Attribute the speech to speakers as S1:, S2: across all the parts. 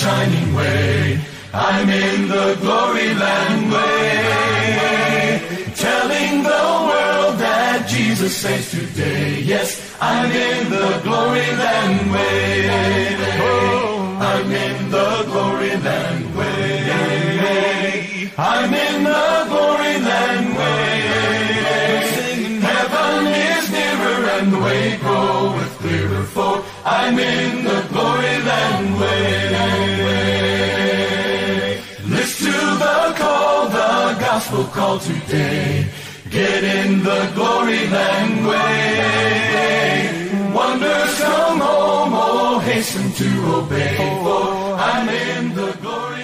S1: shining way. I'm in the glory land way. Telling the world that Jesus saves today. Yes, I'm in the glory land way. I'm in the glory land way. I'm in the glory land way. Heaven is nearer and the way groweth clearer for I'm in the glory land way. Gospel call today. Get in the glory. Wonders come home, oh, hasten to obey, I'm in the glory.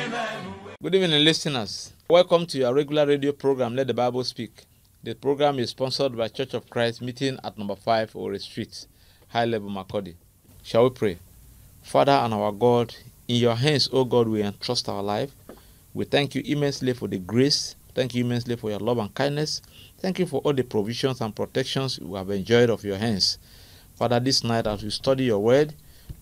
S2: Good evening, listeners. Welcome to your regular radio program, Let the Bible Speak. The program is sponsored by Church of Christ meeting at number 5 Owerri Street, High Level Makurdi. Shall we pray? Father and our God, in your hands, O God, we entrust our life. We thank you immensely for the grace. Thank you immensely for your love and kindness. Thank you for all the provisions and protections we have enjoyed of your hands. Father, this night as we study your word,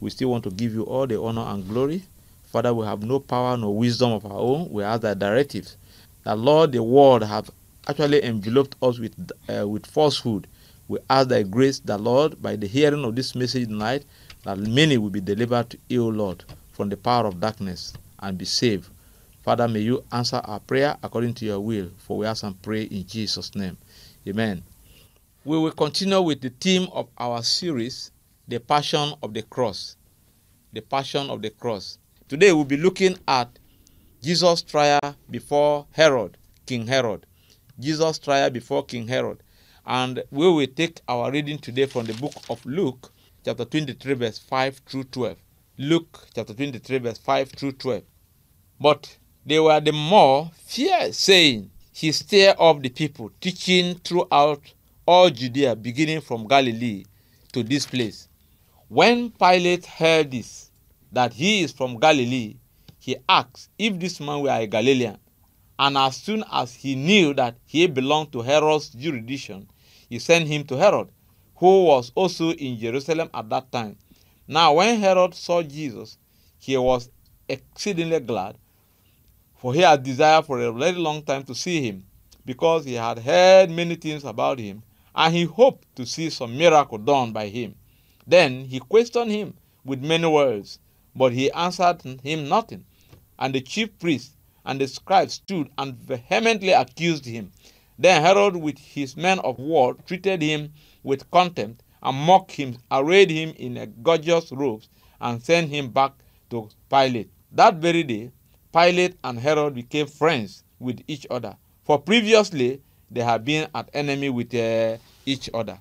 S2: we still want to give you all the honor and glory. Father, we have no power, no wisdom of our own. We ask that directives. That Lord, the world have actually enveloped us with uh, with falsehood. We ask thy grace, that Lord, by the hearing of this message tonight, that many will be delivered to you, Lord, from the power of darkness and be saved. Father, may you answer our prayer according to your will, for we ask and pray in Jesus' name. Amen. We will continue with the theme of our series, The Passion of the Cross. The Passion of the Cross. Today we'll be looking at Jesus' trial before Herod, King Herod. Jesus' trial before King Herod. And we will take our reading today from the book of Luke, chapter 23, verse 5 through 12. Luke chapter 23, verse 5 through 12. But they were the more fierce, saying, He stirred up the people, teaching throughout all Judea, beginning from Galilee to this place. When Pilate heard this, that he is from Galilee, he asked if this man were a Galilean. And as soon as he knew that he belonged to Herod's jurisdiction, he sent him to Herod, who was also in Jerusalem at that time. Now, when Herod saw Jesus, he was exceedingly glad, for he had desired for a very long time to see him, because he had heard many things about him, and he hoped to see some miracle done by him. Then he questioned him with many words, but he answered him nothing. And the chief priests and the scribes stood and vehemently accused him. Then Herod, with his men of war, treated him with contempt and mocked him, arrayed him in a gorgeous robes, and sent him back to Pilate. That very day, Pilate and Herod became friends with each other, for previously they had been at enemy with uh, each other.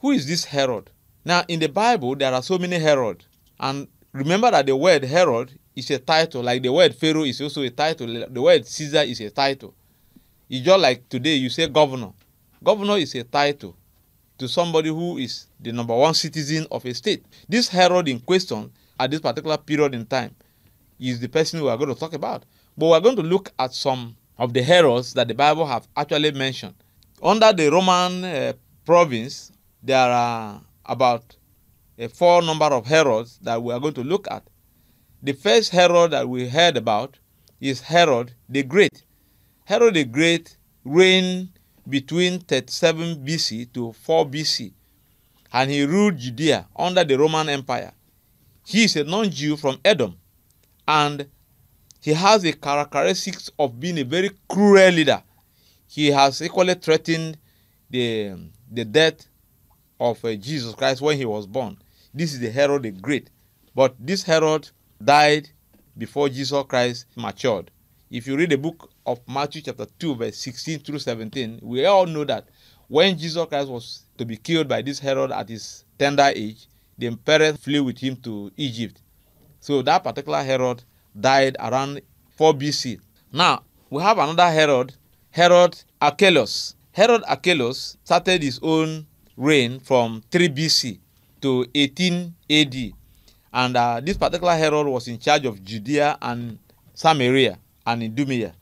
S2: Who is this Herod? Now, in the Bible, there are so many Herod, and remember that the word Herod is a title, like the word Pharaoh is also a title. The word Caesar is a title. It's just like today you say governor. Governor is a title to somebody who is the number one citizen of a state. This Herod in question at this particular period in time is the person we are going to talk about. But we are going to look at some of the Herods that the Bible have actually mentioned. Under the Roman uh, province, there are about a four number of Herods that we are going to look at. The first Herod that we heard about is Herod the Great. Herod the Great reigned between 37 BC to 4 BC, and he ruled Judea under the Roman Empire. He is a non Jew from Edom, and he has the characteristics of being a very cruel leader. He has equally threatened the, the death of uh, Jesus Christ when he was born. This is the Herod the Great. But this Herod died before Jesus Christ matured. If you read the book of Matthew chapter 2 verse 16 through 17, we all know that when Jesus Christ was to be killed by this Herod at his tender age, the emperor flew with him to Egypt. So that particular Herod died around 4 BC. Now, we have another Herod, Herod Archelaus. Herod Archelaus started his own reign from 3 BC to 18 AD. And uh, this particular Herod was in charge of Judea and Samaria and Idumea.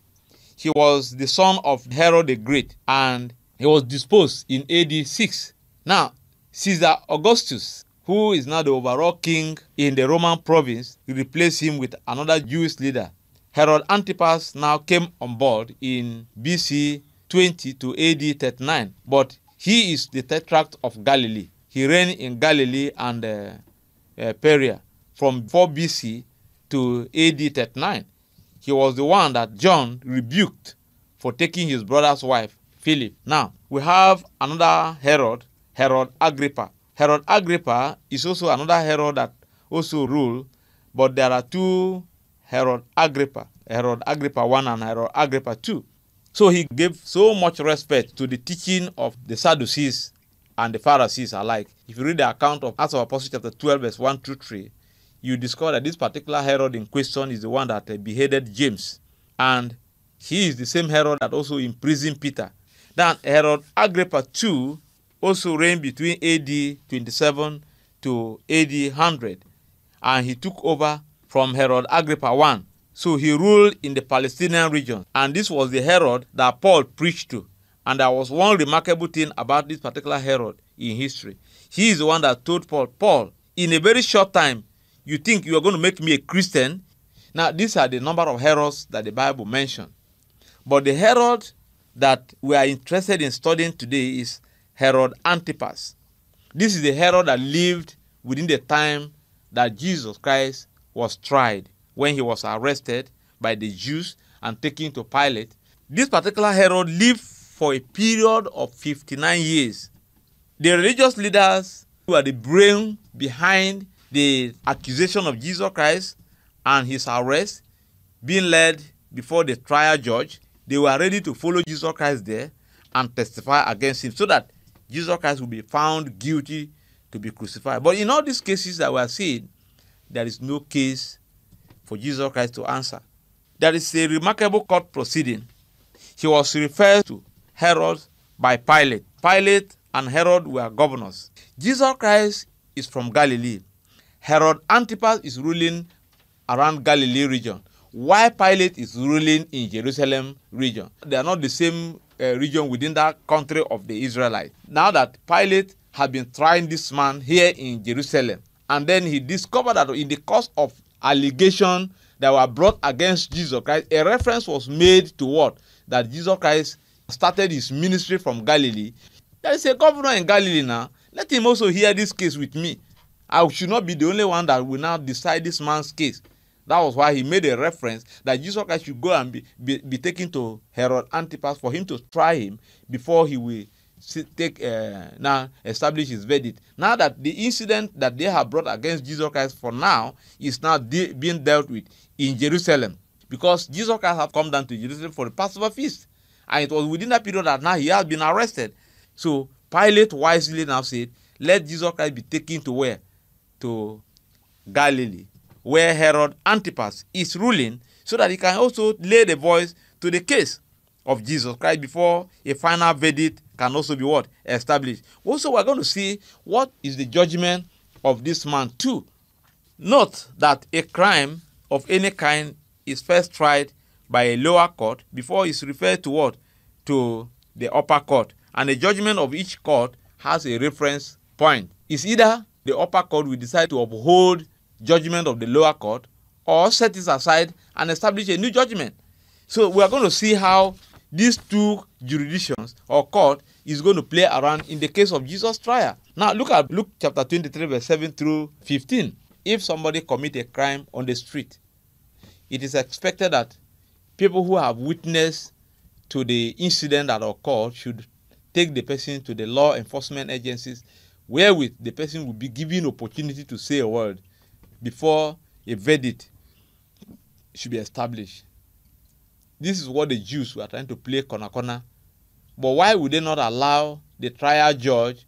S2: He was the son of Herod the Great and he was disposed in AD 6. Now, Caesar Augustus, who is now the overall king in the Roman province, replaced him with another Jewish leader. Herod Antipas now came on board in BC 20 to AD 39, but he is the tetrarch of Galilee. He reigned in Galilee and uh, uh, Perea from 4 BC to AD 39. He was the one that John rebuked for taking his brother's wife, Philip. Now, we have another Herod, Herod Agrippa. Herod Agrippa is also another Herod that also ruled, but there are two Herod Agrippa, Herod Agrippa 1 and Herod Agrippa 2. So he gave so much respect to the teaching of the Sadducees and the Pharisees alike. If you read the account of Acts of Apostles chapter 12 verse 1 through 3, you discover that this particular Herod in question is the one that uh, beheaded James. And he is the same Herod that also imprisoned Peter. Then Herod Agrippa II also reigned between AD 27 to AD 100. And he took over from Herod Agrippa I. So he ruled in the Palestinian region. And this was the Herod that Paul preached to. And there was one remarkable thing about this particular Herod in history. He is the one that told Paul, Paul, in a very short time, you think you are going to make me a Christian? Now, these are the number of Herods that the Bible mentioned. But the Herod that we are interested in studying today is Herod Antipas. This is the Herod that lived within the time that Jesus Christ was tried when he was arrested by the Jews and taken to Pilate. This particular Herod lived for a period of 59 years. The religious leaders who are the brain behind the accusation of Jesus Christ and his arrest being led before the trial judge, they were ready to follow Jesus Christ there and testify against him so that Jesus Christ will be found guilty to be crucified. But in all these cases that we are seeing, there is no case for Jesus Christ to answer. There is a remarkable court proceeding. He was referred to Herod by Pilate. Pilate and Herod were governors. Jesus Christ is from Galilee. Herod Antipas is ruling around Galilee region, while Pilate is ruling in Jerusalem region. They are not the same uh, region within that country of the Israelites. Now that Pilate had been trying this man here in Jerusalem, and then he discovered that in the course of allegation that were brought against Jesus Christ, a reference was made to what? That Jesus Christ started his ministry from Galilee. There is a governor in Galilee now. Let him also hear this case with me. I should not be the only one that will now decide this man's case. That was why he made a reference that Jesus Christ should go and be, be, be taken to Herod Antipas for him to try him before he will take uh, now establish his verdict. Now that the incident that they have brought against Jesus Christ for now is now de- being dealt with in Jerusalem because Jesus Christ had come down to Jerusalem for the Passover feast, and it was within that period that now he has been arrested. So Pilate wisely now said, "Let Jesus Christ be taken to where to Galilee, where Herod Antipas is ruling, so that he can also lay the voice to the case of Jesus Christ before a final verdict can also be what established. Also, we're going to see what is the judgment of this man too. Note that a crime of any kind is first tried by a lower court before it's referred to what to the upper court, and the judgment of each court has a reference point. It's either the upper court will decide to uphold judgment of the lower court or set it aside and establish a new judgment. So we are going to see how these two jurisdictions or court is going to play around in the case of Jesus' trial. Now look at Luke chapter 23, verse 7 through 15. If somebody commit a crime on the street, it is expected that people who have witnessed to the incident that occurred should take the person to the law enforcement agencies wherewith the person will be given opportunity to say a word before a verdict should be established. This is what the Jews were trying to play corner corner. But why would they not allow the trial judge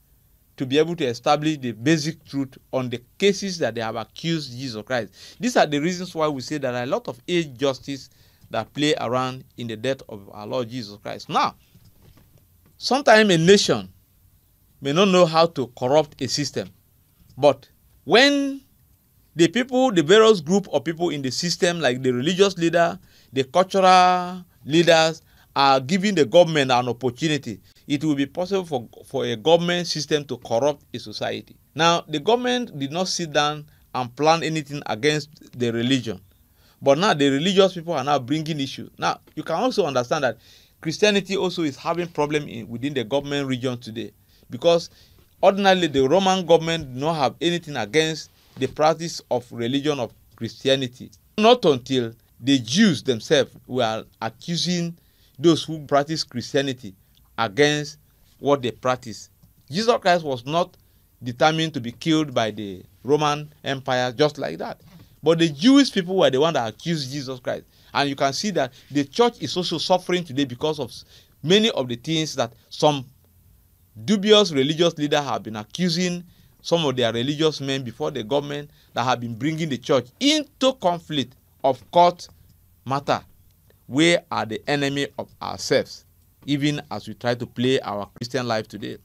S2: to be able to establish the basic truth on the cases that they have accused Jesus Christ? These are the reasons why we say there are a lot of age justice that play around in the death of our Lord Jesus Christ. Now, sometimes a nation may not know how to corrupt a system. But when the people, the various group of people in the system, like the religious leader, the cultural leaders, are giving the government an opportunity, it will be possible for, for a government system to corrupt a society. Now, the government did not sit down and plan anything against the religion. But now the religious people are now bringing issues. Now, you can also understand that Christianity also is having problem in, within the government region today because ordinarily the Roman government do not have anything against the practice of religion of Christianity. Not until the Jews themselves were accusing those who practice Christianity against what they practice. Jesus Christ was not determined to be killed by the Roman Empire just like that. But the Jewish people were the one that accused Jesus Christ. And you can see that the church is also suffering today because of many of the things that some dubious religious leaders have been accusing some of their religious men before the government that have been bringing the church into conflict of court matter. We are the enemy of ourselves, even as we try to play our Christian life today.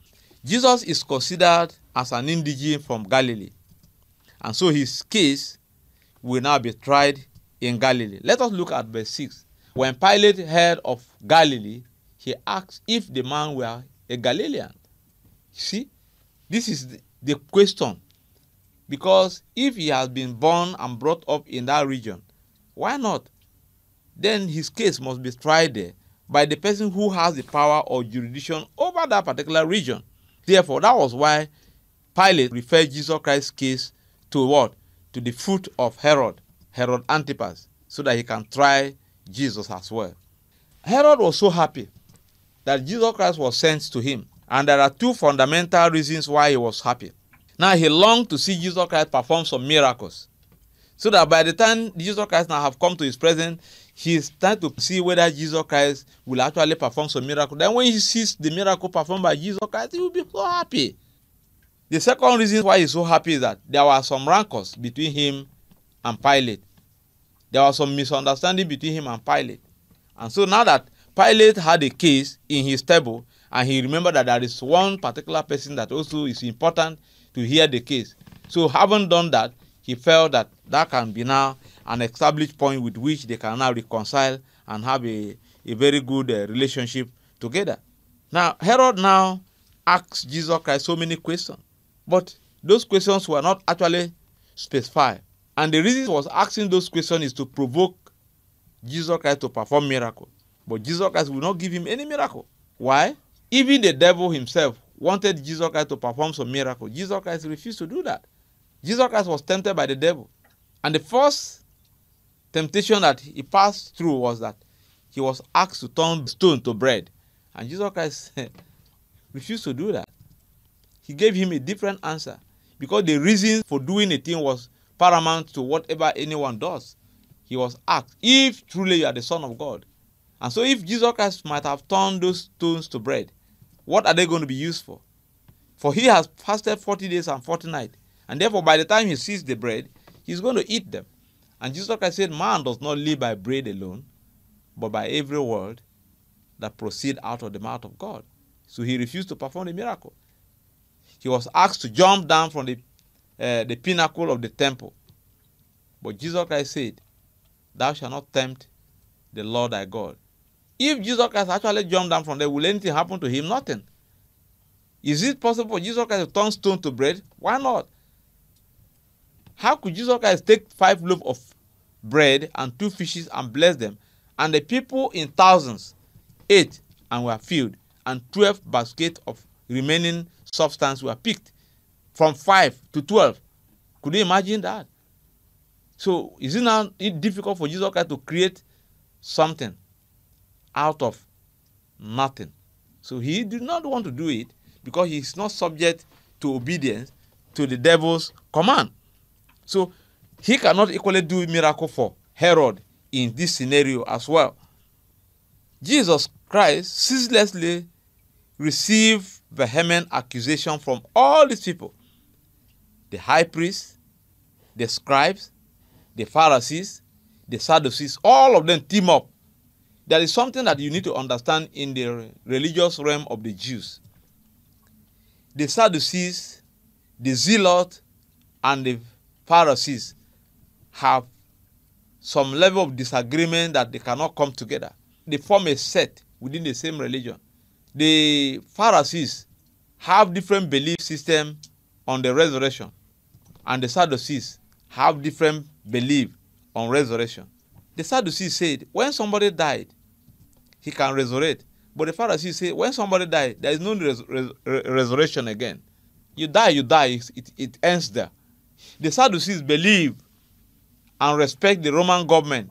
S2: Jesus is considered as an indigene from Galilee, and so his case will now be tried in Galilee. Let us look at verse 6. When Pilate heard of Galilee, he asked if the man were a Galilean. See, this is the question. Because if he has been born and brought up in that region, why not? Then his case must be tried there by the person who has the power or jurisdiction over that particular region. Therefore, that was why Pilate referred Jesus Christ's case to what? To the foot of Herod, Herod Antipas, so that he can try Jesus as well. Herod was so happy that Jesus Christ was sent to him, and there are two fundamental reasons why he was happy. Now, he longed to see Jesus Christ perform some miracles, so that by the time Jesus Christ now have come to his presence, he is trying to see whether Jesus Christ will actually perform some miracle. Then, when he sees the miracle performed by Jesus Christ, he will be so happy. The second reason why he's so happy is that there were some rancors between him and Pilate. There was some misunderstanding between him and Pilate. And so now that Pilate had a case in his table, and he remembered that there is one particular person that also is important to hear the case. So, having done that, he felt that that can be now an established point with which they can now reconcile and have a, a very good uh, relationship together. Now, Herod now asks Jesus Christ so many questions. But those questions were not actually specified. And the reason he was asking those questions is to provoke Jesus Christ to perform miracle. But Jesus Christ will not give him any miracle. Why? Even the devil himself wanted Jesus Christ to perform some miracle. Jesus Christ refused to do that. Jesus Christ was tempted by the devil. And the first temptation that he passed through was that he was asked to turn stone to bread. And Jesus Christ refused to do that he gave him a different answer because the reason for doing a thing was paramount to whatever anyone does. He was asked, if truly you are the Son of God. And so, if Jesus Christ might have turned those stones to bread, what are they going to be used for? For he has fasted 40 days and 40 nights. And therefore, by the time he sees the bread, he's going to eat them. And Jesus Christ said, Man does not live by bread alone, but by every word that proceed out of the mouth of God. So he refused to perform the miracle he was asked to jump down from the, uh, the pinnacle of the temple. But Jesus Christ said, Thou shalt not tempt the Lord thy God. If Jesus Christ actually jumped down from there, will anything happen to him? Nothing. Is it possible for Jesus Christ to turn stone to bread? Why not? How could Jesus Christ take five loaves of bread and two fishes and bless them, and the people in thousands ate and were filled, and twelve baskets of remaining substance were picked from 5 to 12. Could you imagine that? So, is it now difficult for Jesus Christ to create something out of nothing? So, he did not want to do it because he is not subject to obedience to the devil's command. So, he cannot equally do miracle for Herod in this scenario as well. Jesus Christ ceaselessly received vehement accusation from all these people the high priests, the scribes, the Pharisees, the Sadducees, all of them team up. There is something that you need to understand in the religious realm of the Jews. The Sadducees, the Zealots, and the Pharisees have some level of disagreement that they cannot come together. They form a set within the same religion. the Pharisees have different belief system on the resurrection, and the Sadducees have different belief on resurrection. The Sadducees said when somebody died, he can resurrect. But the Pharisees say when somebody dies, there is no res- res- resurrection again. You die, you die, it, it ends there. The Sadducees believe and respect the Roman government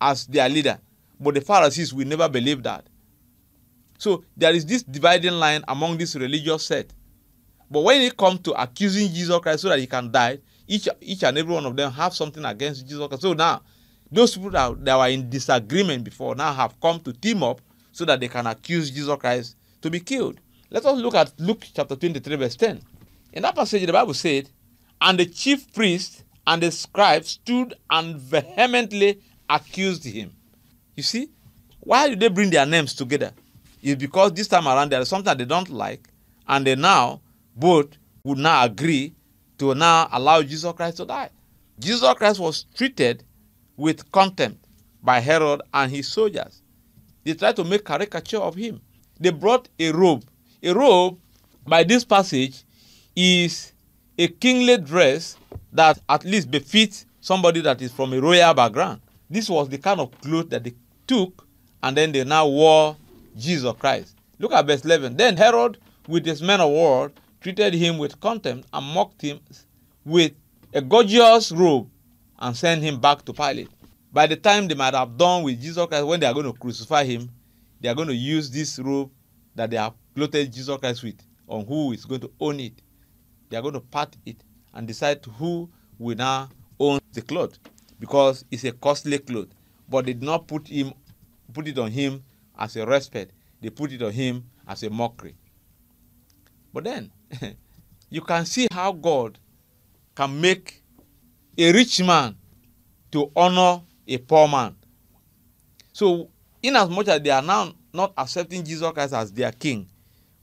S2: as their leader, but the Pharisees will never believe that. So there is this dividing line among this religious set. But when it comes to accusing Jesus Christ so that he can die, each each and every one of them have something against Jesus Christ. So now those people that, that were in disagreement before now have come to team up so that they can accuse Jesus Christ to be killed. Let us look at Luke chapter 23, verse 10. In that passage, the Bible said, And the chief priest and the scribes stood and vehemently accused him. You see, why did they bring their names together? It's because this time around there is something they don't like, and they now both would now agree to now allow Jesus Christ to die. Jesus Christ was treated with contempt by Herod and his soldiers. They tried to make caricature of him. They brought a robe. A robe, by this passage, is a kingly dress that at least befits somebody that is from a royal background. This was the kind of clothes that they took and then they now wore Jesus Christ. Look at verse 11. Then Herod, with his men of war, treated him with contempt and mocked him with a gorgeous robe and send him back to Pilate. By the time they might have done with Jesus Christ, when they are going to crucify him, they are going to use this robe that they have clothed Jesus Christ with on who is going to own it. They are going to part it and decide who will now own the cloth because it's a costly cloth. But they did not put him put it on him as a respect. They put it on him as a mockery. But then you can see how God can make a rich man to honor a poor man. So, in as much as they are now not accepting Jesus Christ as their king,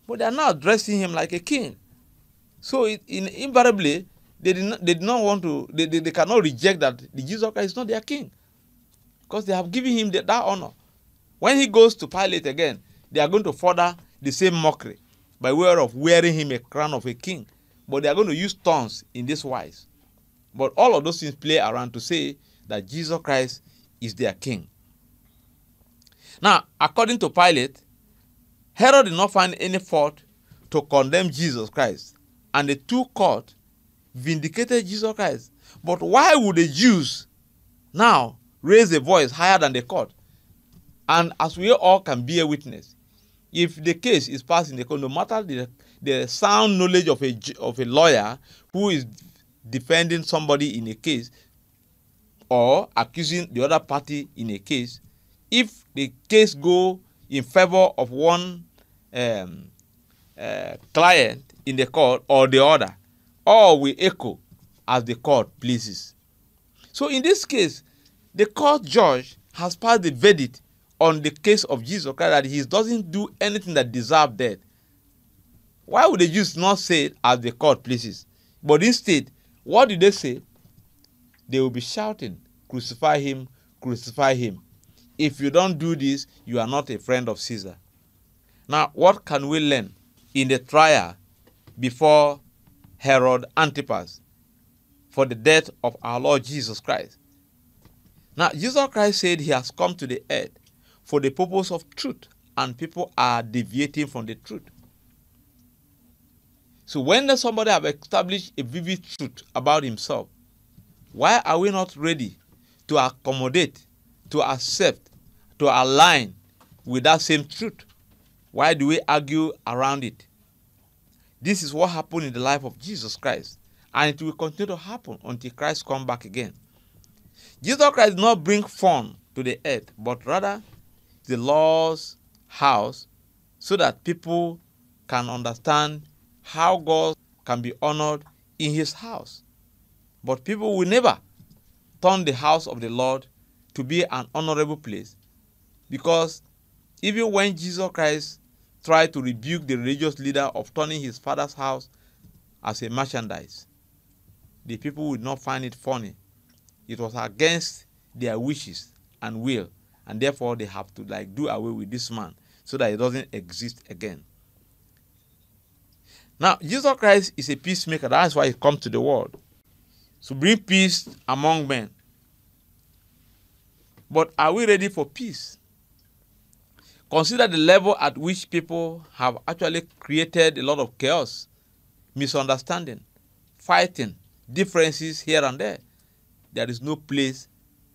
S2: but they are now addressing him like a king. So, it, in, invariably, they did, not, they did not want to, they, they, they cannot reject that the Jesus Christ is not their king because they have given him the, that honor. When he goes to Pilate again, they are going to further the same mockery by way of wearing him a crown of a king. But they are going to use tongues in this wise. But all of those things play around to say that Jesus Christ is their king. Now, according to Pilate, Herod did not find any fault to condemn Jesus Christ, and the two court vindicated Jesus Christ. But why would the Jews now raise a voice higher than the court? And as we all can be a witness, if the case is passed in the court, no matter the, the sound knowledge of a, of a lawyer who is defending somebody in a case or accusing the other party in a case, if the case go in favor of one um, uh, client in the court or the other, all will echo as the court pleases. So in this case, the court judge has passed the verdict on the case of Jesus Christ that he doesn't do anything that deserves death. Why would the Jews not say as the court pleases? But instead, what did they say? They will be shouting, Crucify him, crucify him. If you don't do this, you are not a friend of Caesar. Now, what can we learn in the trial before Herod Antipas for the death of our Lord Jesus Christ? Now, Jesus Christ said he has come to the earth for the purpose of truth, and people are deviating from the truth. So when somebody have established a vivid truth about himself, why are we not ready to accommodate, to accept, to align with that same truth? Why do we argue around it? This is what happened in the life of Jesus Christ, and it will continue to happen until Christ come back again. Jesus Christ did not bring fun to the earth, but rather the Lord's house so that people can understand how God can be honored in his house. But people will never turn the house of the Lord to be an honorable place because even when Jesus Christ tried to rebuke the religious leader of turning his father's house as a merchandise, the people would not find it funny. It was against their wishes and will, and therefore they have to like do away with this man. so that it doesn't exist again. Now, Jesus Christ is a peacemaker. That's why he comes to the world. To bring peace among men. But are we ready for peace? Consider the level at which people have actually created a lot of chaos, misunderstanding, fighting, differences here and there. There is no place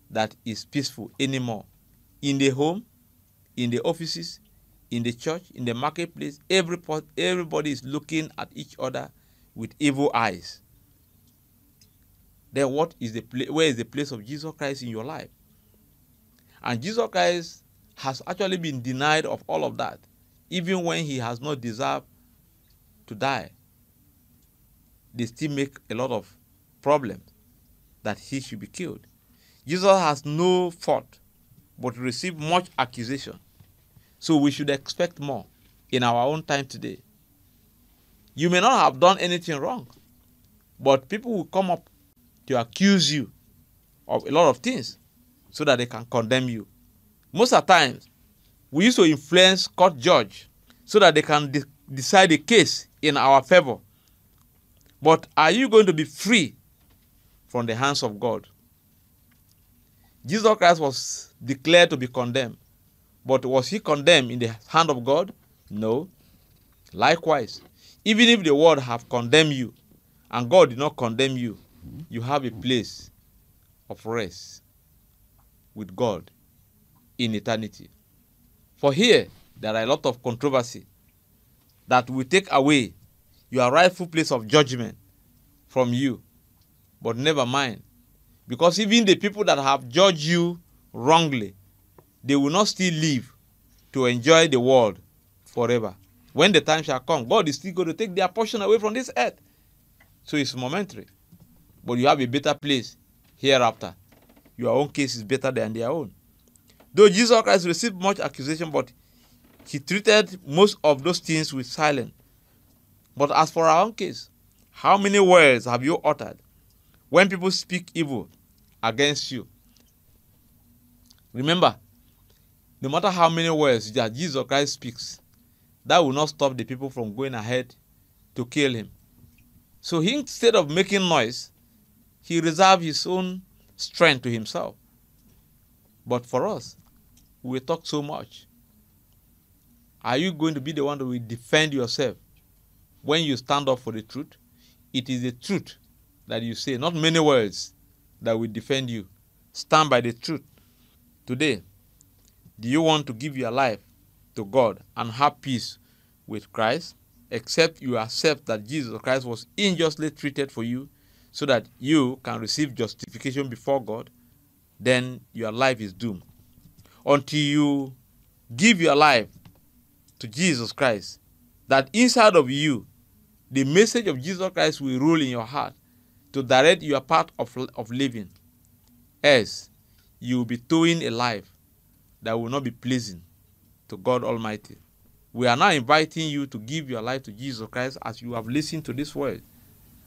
S2: that is peaceful anymore. In the home, in the offices, in the church, in the marketplace, every, everybody is looking at each other with evil eyes. Then what is the pla- where is the place of Jesus Christ in your life? And Jesus Christ has actually been denied of all of that, even when he has not deserved to die. They still make a lot of problems that he should be killed. Jesus has no fault, but received much accusation. So we should expect more in our own time today. You may not have done anything wrong, but people will come up to accuse you of a lot of things so that they can condemn you. Most of the times, we used to influence court judge so that they can de- decide a case in our favor. But are you going to be free from the hands of God? Jesus Christ was declared to be condemned. But was he condemned in the hand of God? No. Likewise, even if the world have condemned you and God did not condemn you, you have a place of rest with God in eternity. For here, there are a lot of controversy that will take away your rightful place of judgment from you. But never mind. Because even the people that have judged you wrongly they will not still live to enjoy the world forever. When the time shall come, God is still going to take their portion away from this earth. So it's momentary. But you have a better place hereafter. Your own case is better than their own. Though Jesus Christ received much accusation, but he treated most of those things with silence. But as for our own case, how many words have you uttered when people speak evil against you? Remember, no matter how many words that Jesus Christ speaks, that will not stop the people from going ahead to kill him. So he, instead of making noise, he reserved his own strength to himself. But for us, we talk so much. Are you going to be the one that will defend yourself when you stand up for the truth? It is the truth that you say, not many words that will defend you. Stand by the truth. Today, do you want to give your life to God and have peace with Christ? Except you accept that Jesus Christ was unjustly treated for you so that you can receive justification before God, then your life is doomed. Until you give your life to Jesus Christ, that inside of you, the message of Jesus Christ will rule in your heart to direct your path of, of living. As you will be towing a life that will not be pleasing to God Almighty. We are now inviting you to give your life to Jesus Christ as you have listened to this word.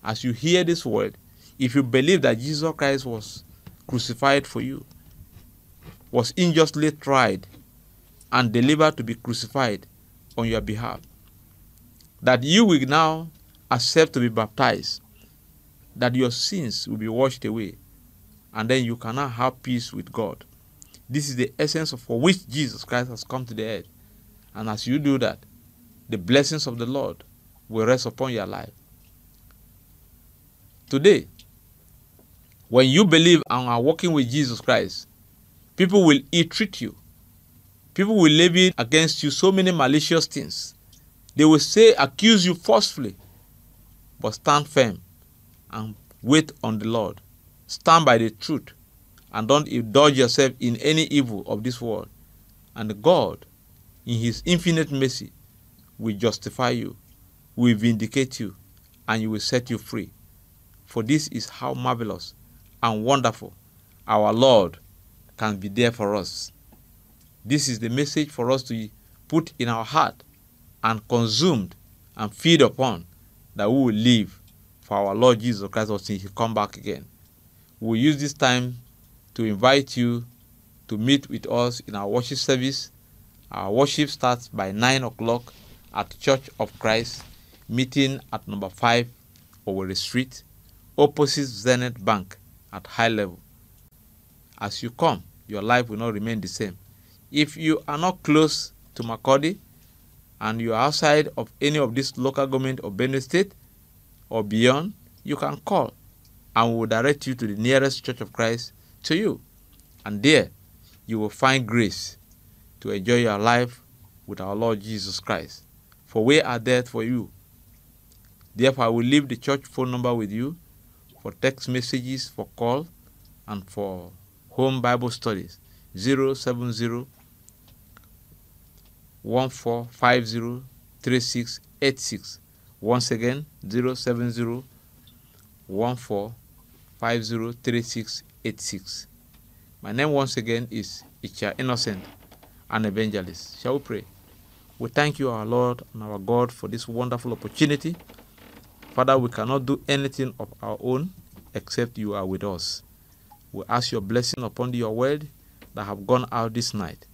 S2: As you hear this word, if you believe that Jesus Christ was crucified for you, was unjustly tried, and delivered to be crucified on your behalf, that you will now accept to be baptized, that your sins will be washed away, and then you can now have peace with God. This is the essence of for which Jesus Christ has come to the earth. And as you do that, the blessings of the Lord will rest upon your life. Today, when you believe and are walking with Jesus Christ, people will ill treat you. People will levy against you so many malicious things. They will say, accuse you forcefully, but stand firm and wait on the Lord. Stand by the truth and don't indulge yourself in any evil of this world. And God, in His infinite mercy, will justify you, will vindicate you, and He will set you free. For this is how marvelous and wonderful our Lord can be there for us. This is the message for us to put in our heart and consumed and feed upon that we will live for our Lord Jesus Christ until He come back again. We will use this time to invite you to meet with us in our worship service Our worship starts by 9 o'clock at Church of Christ, meeting at number 5 Owerri Street, opposite Zenith Bank at high level. As you come, your life will not remain the same. If you are not close to Makurdi and you are outside of any of these local government of Benue State or beyond, you can call and we will direct you to the nearest Church of Christ to you. And there you will find grace to enjoy your life with our Lord Jesus Christ. For we are there for you. Therefore, I will leave the church phone number with you for text messages, for call, and for home Bible studies. 070 14503686. Once again, 070 14503686. My name once again is Icha Innocent, an evangelist. Shall we pray? We thank you, our Lord and our God, for this wonderful opportunity. Father, we cannot do anything of our own except you are with us. We ask your blessing upon your word that have gone out this night.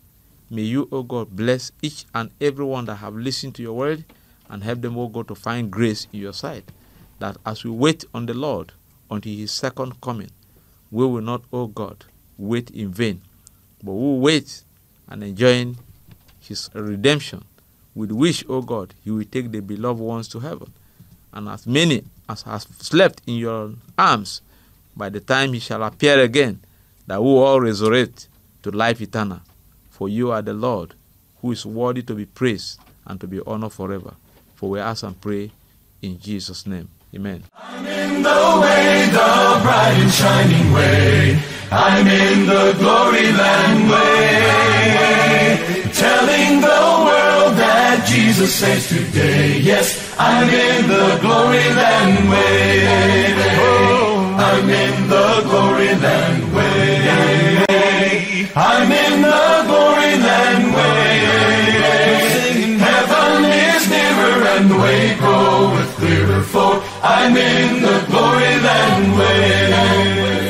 S2: May you, O God, bless each and everyone that have listened to your word and help them, O God, to find grace in your sight. That as we wait on the Lord until his second coming, we will not, O God, wait in vain, but we will wait and enjoy his redemption, with which, O God, he will take the beloved ones to heaven. And as many as have slept in your arms, by the time he shall appear again, that we will all resurrect to life eternal. For you are the Lord, who is worthy to be praised and to be honored forever. For we ask and pray in Jesus' name. Amen.
S1: I'm in the way, the bright and shining way. I'm in the glory land way. Telling the world that Jesus saves today. Yes, I'm in the glory land way. I'm in the glory land way. I'm in the glory land way way groweth oh, clearer, for I'm in the glory land way.